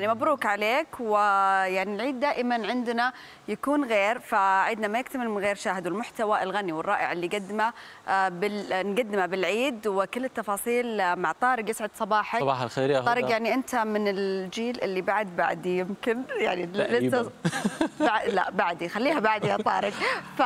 يعني مبروك عليك ويعني العيد دائما عندنا يكون غير فعيدنا ما يكتمل من غير شاهد والمحتوى الغني والرائع اللي قدمه آه، بال... نقدمه بالعيد وكل التفاصيل مع طارق يسعد صباحك. صباح الخير يا طارق يعني أنت من الجيل اللي بعد بعدي يمكن يعني. لسه بع... لا بعدي خليها بعدي يا طارق. ف...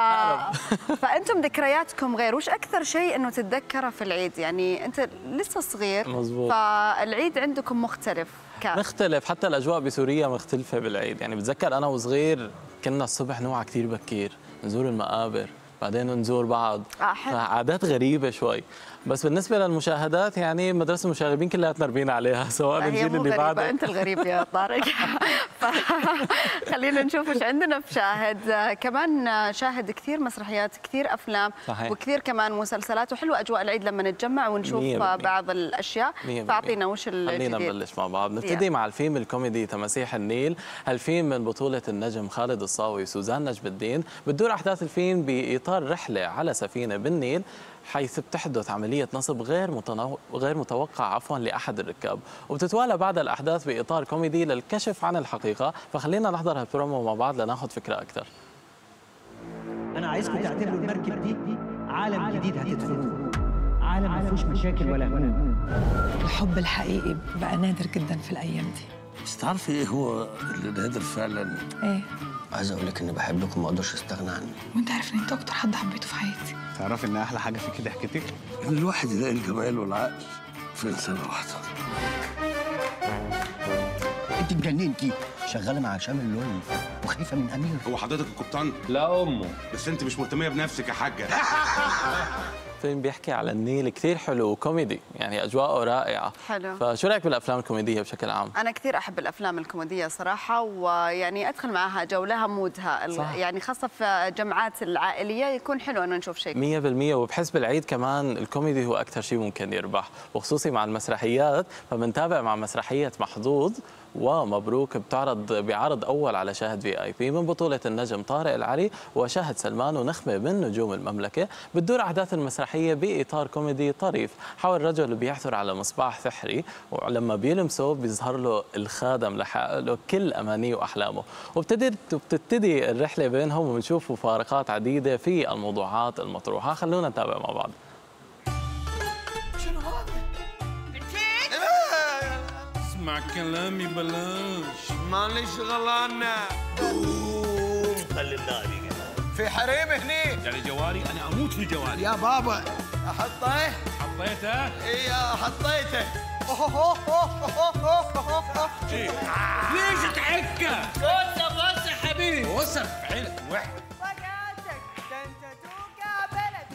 فأنتم ذكرياتكم غير. وش أكثر شيء إنه تتذكره في العيد؟ يعني أنت لسه صغير مزبوط. فالعيد عندكم مختلف. كان مختلف حتى الأجواء بسوريا مختلفة بالعيد. يعني بتذكر أنا وصغير كنا الصبح نوعى كثير بكير نزور المقابر بعدين نزور بعض. آه،. عادات غريبة شوي. بس بالنسبة للمشاهدات يعني مدرسة المشاغبين كلها تربينا عليها سواء الجيل اللي بعده. أنت الغريب يا طارق. خلينا نشوف إيش عندنا في شاهد. كمان شاهد كثير مسرحيات كثير أفلام صحيح. وكثير كمان مسلسلات وحلو أجواء العيد لما نتجمع ونشوف. بعض بالمية. فأعطينا وش خلينا الجديد. نبلش مع بعض. نبتدي مع الفيلم الكوميدي تماسيح النيل. هالفيلم من بطولة النجم خالد الصاوي وسوزان نجم الدين. بتدور أحداث الفيلم بإطار رحلة على سفينة بالنيل. حيث بتحدث عملية نصب غير متنو... غير متوقع عفوا لأحد الركاب. وبتتوالى بعد الأحداث بإطار كوميدي للكشف عن الحقيقة. فخلينا نحضر هالبرومو مع بعض لناخذ فكرة أكثر أنا عايزكم تعتبروا المركب دي عالم جديد هتدخلوه عالم ما فيهوش مشاكل ولا هموم. الحب الحقيقي بقى نادر جدا في الأيام دي. بس تعرفي إيه هو اللي نادر فعلا؟ إيه؟ عايز أقول لك اني بحبك وما أقدرش استغنى عنك. وانت عارف ان انت أكتر حد حبيته في حياتي. تعرفي ان أحلى حاجة فيكي ضحكتك ان الواحد يلاقي الجمال والعقل في انسانه واحدة انت اتجننتي شغالة مع هشام اللولي وخايفة من أمير. هو حضرتك القبطان؟ لا أمه. بس انت مش مهتمية بنفسك يا حاجة. فيلم بيحكي على النيل كثير حلو وكوميدي يعني أجواءه رائعة حلو. فشو رأيك بالأفلام الكوميدية بشكل عام؟ أنا كثير أحب الأفلام الكوميدية صراحة ويعني أدخل معها جوها mood ها ال- صح. يعني خاصة في جمعات العائلية يكون حلو إنه نشوف شيء مية بالمية وبحس بالعيد كمان الكوميدي هو أكثر شيء ممكن يربح وخصوصي مع المسرحيات فبنتابع مع مسرحية محظوظ ومبروك بتعرض بعرض أول على شاهد VIP من بطولة النجم طارق العلي وشاهد سلمان ونخبة من نجوم المملكة بتدور أحداث المسرحية بإطار كوميدي طريف حول رجل بيعثر على مصباح سحري ولما بيلمسه بيظهر له الخادم لحقق له كل أمانيه وأحلامه. وبتبتدي بتبتدي الرحلة بينهم وبنشوف مفارقات عديدة في الموضوعات المطروحة. خلونا نتابع مع بعض. اسمع كلامي بلاش معلش غلطنا في حريم هني. يعني جواري أنا أموت في جواري يا بابا احطه حطيته؟ إي حطيته. ليش تحكه بص يا حبيبي. وسخ عينك وحدة.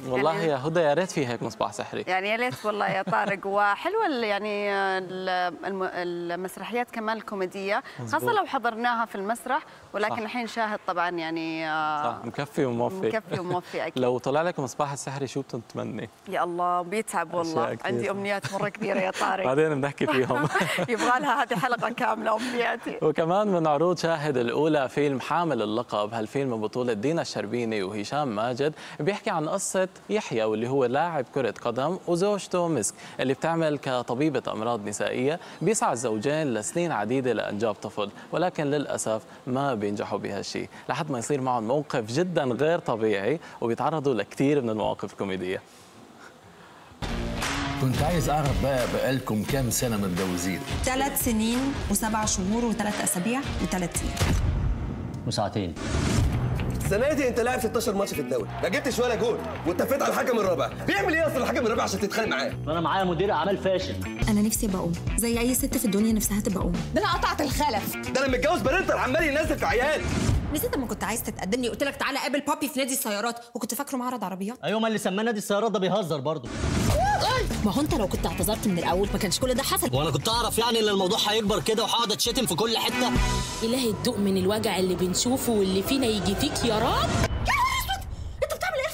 والله يعني- يا هدى يا ريت في هيك مصباح سحري. يعني يا ليت والله يا طارق. وحلوة يعني ال- الم- المسرحيات كمان الكوميدية خاصة لو حضرناها في المسرح. ولكن صح. الحين شاهد طبعا يعني آه، صح مكفي وموفي. مكفي وموفي أكيد. لو طلع لك مصباح السحري شو بتتمني؟ يا الله بيتعب والله. عندي أمنيات مرة كبيرة يا طارق. بعدين بنحكي فيهم. يبغى لها هذه حلقة كاملة أمنياتي. وكمان من عروض شاهد الأولى فيلم حامل اللقب هالفيلم من بطولة دينا الشربيني وهشام ماجد. بيحكي عن قصة يحيى واللي هو لاعب كرة قدم وزوجته مسك اللي بتعمل كطبيبة أمراض نسائية بيسعى الزوجين لسنين عديدة لإنجاب طفل ولكن للأسف ما بينجحوا بهالشيء لحد ما يصير معهم موقف جدا غير طبيعي وبيتعرضوا لكثير من المواقف الكوميدية. كنت عايز أعرف بقى بقالكم كام سنة متجوزين ثلاث سنين وسبع شهور وثلاث أسابيع وثلاث أيام. وساعتين. السنة دي انت لاعب 16 ماتش في الدوري. ما جبتش ولا جول. واتفقت على الحكم الرابع. بيعمل إيه أصلا الحكم الرابع عشان تتخانق معاه أنا معايا مدير أعمال فاشل. أنا نفسي أبقى أم. زي أي ست في الدنيا نفسها تبقى أم. ده أنا قطعت الخلف. ده أنا متجوز بننتر عمال ينزل في عيال. نسيت لما كنت عايز تتقدم لي قلت لك تعالى قابل بابي في نادي السيارات. وكنت فاكره معرض عربيات. أيوه ما اللي سماه نادي السيارات ده بيهزر برضه. ما هو انت لو كنت اعتذرت من الأول ما كانش كل ده حصل. وأنا كنت اعرف يعني ان الموضوع هيكبر كده وهقعد اتشتم في كل حتة. إلهي الدوق من الوجع اللي بنشوفه واللي فينا يجي فيك يا رب. أنت بتعمل إيه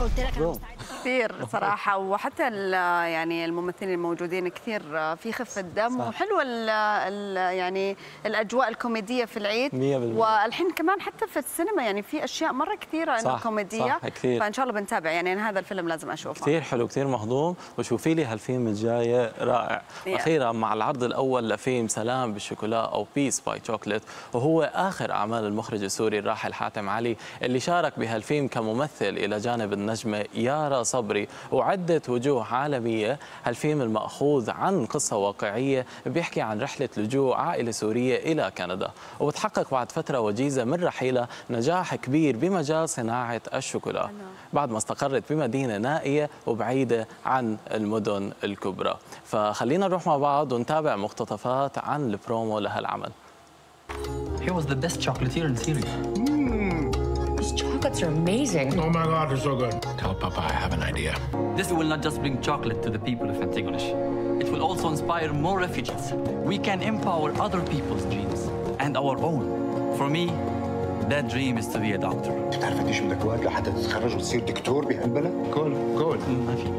قلت لك أنا مستعدة. كثير صراحة وحتى ال- يعني الممثلين الموجودين كثير في خفة دم صح. وحلوة ال ال يعني الأجواء الكوميدية في العيد 100%. والحين كمان حتى في السينما يعني في أشياء مرة كثيرة صح، كوميدية صح، كثير. فإن شاء الله بنتابع يعني أنا هذا الفيلم لازم أشوفه كثير حلو كثير مهضوم وشوفي لي هالفيلم الجاي رائع Yeah. أخيرا مع العرض الأول لفيلم سلام بالشوكولا أو Peace by Chocolate وهو آخر أعمال المخرج السوري الراحل حاتم علي اللي شارك بهالفيلم كممثل إلى جانب النجمة يارا صبري. وعده وجوه عالمية. هالفيلم المأخوذ عن قصة واقعية بيحكي عن رحلة لجوء عائلة سورية إلى كندا. وبتحقق بعد فترة وجيزة من رحيلها نجاح كبير بمجال صناعة الشوكولا. بعد ما استقرت بمدينة نائية وبعيدة عن المدن الكبرى. فخلينا نروح مع بعض ونتابع مقتطفات عن البرومو لهالعمل. He was the best chocolatier in Syria. These chocolates are amazing. Oh my God, they're so good. Tell Papa I have an idea. This will not just bring chocolate to the people of Antigonish. It will also inspire more refugees. We can empower other people's dreams and our own. For me, that dream is to be a doctor. تعرف قديش بدك وقت لحتى تتخرج وتصير دكتور بهالبلد؟ كل كل ما في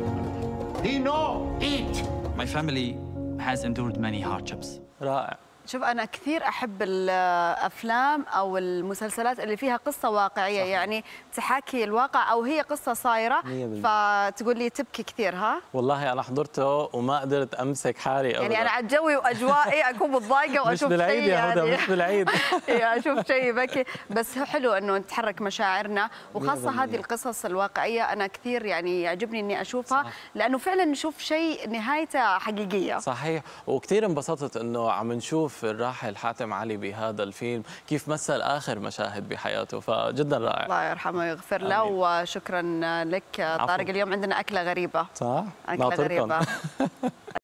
He no eat. My family has endured many hardships. رائع شوف أنا كثير أحب الأفلام أو المسلسلات اللي فيها قصة واقعية صح. يعني تحاكي الواقع أو هي قصة صايرة. فتقول لي تبكي كثير ها؟ والله أنا حضرته وما قدرت أمسك حالي يعني أنا على جوي وأجوائي أكون متضايقة مش وأشوف بالعيد شيء يا هدى يعني. مش بالعيد. أشوف شيء بكي بس حلو إنه نتحرك مشاعرنا وخاصة. هذه القصص الواقعية أنا كثير يعني يعجبني إني أشوفها لأنه فعلا نشوف شيء نهايته حقيقية. صحيح. وكثير انبسطت إنه عم نشوف الراحل حاتم علي بهذا الفيلم؟ كيف مثل اخر مشاهد بحياته؟ فجدا رائع. الله يرحمه ويغفر له وشكرا لك. طارق اليوم عندنا أكلة غريبة. صح؟ أكلة ناطركم. غريبة.